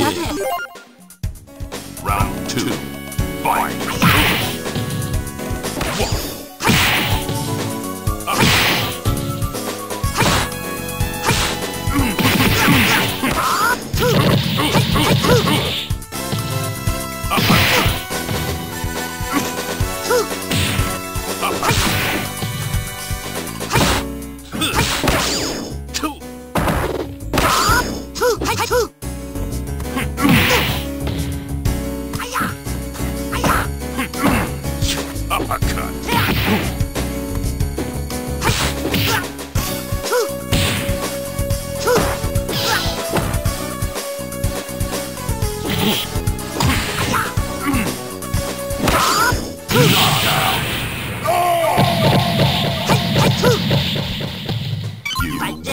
win. Round two, fight!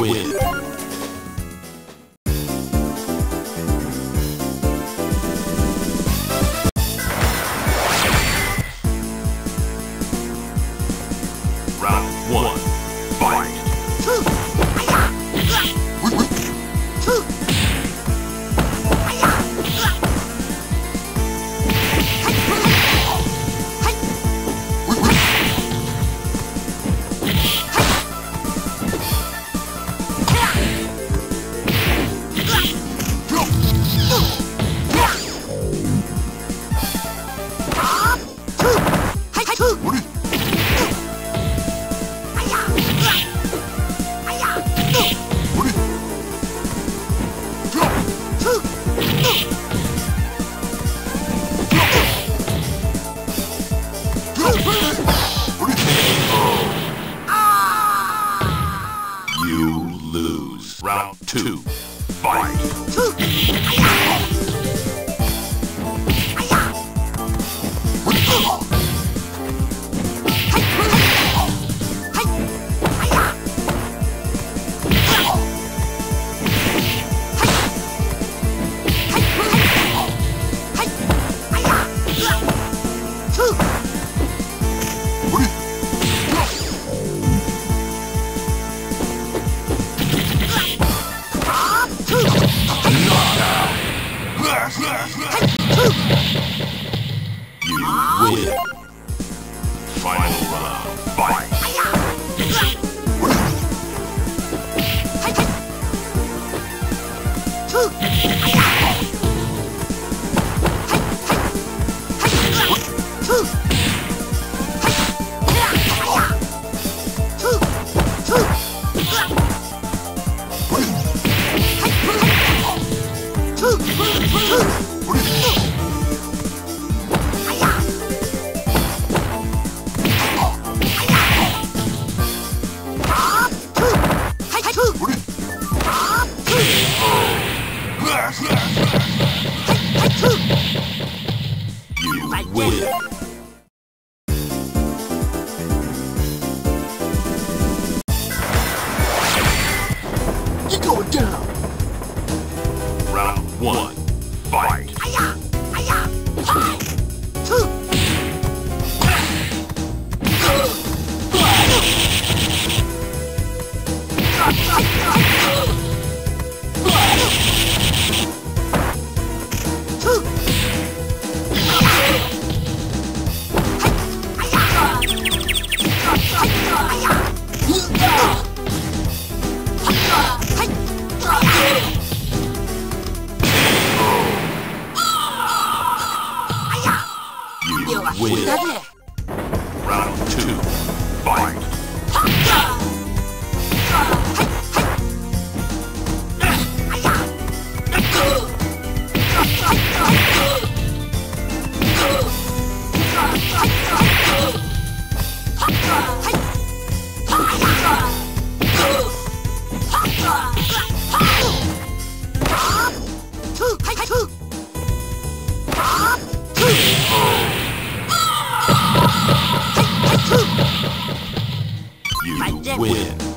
Win. Fight. Hey! You win.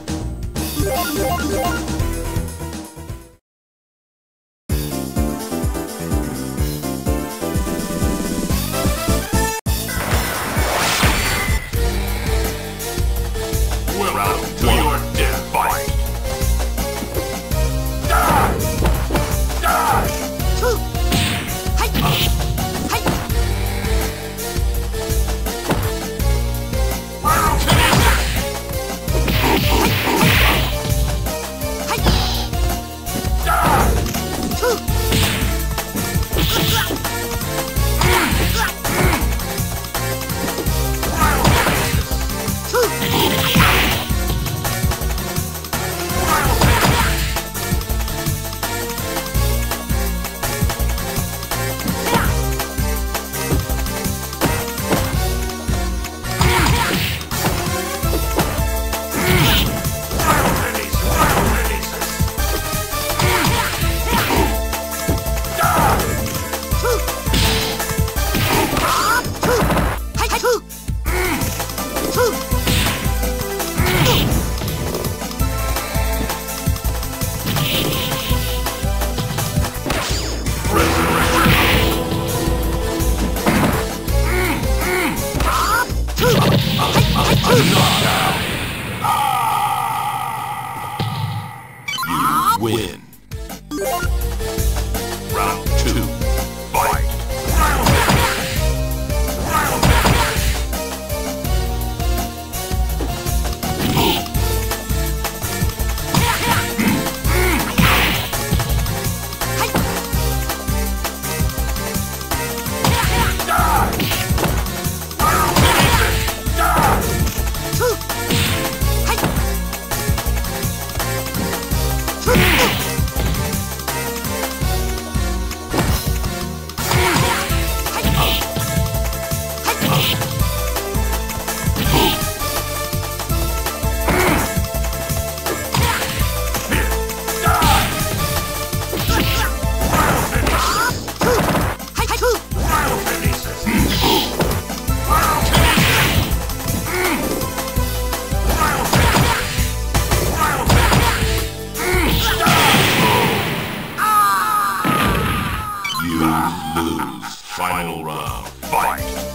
Fight!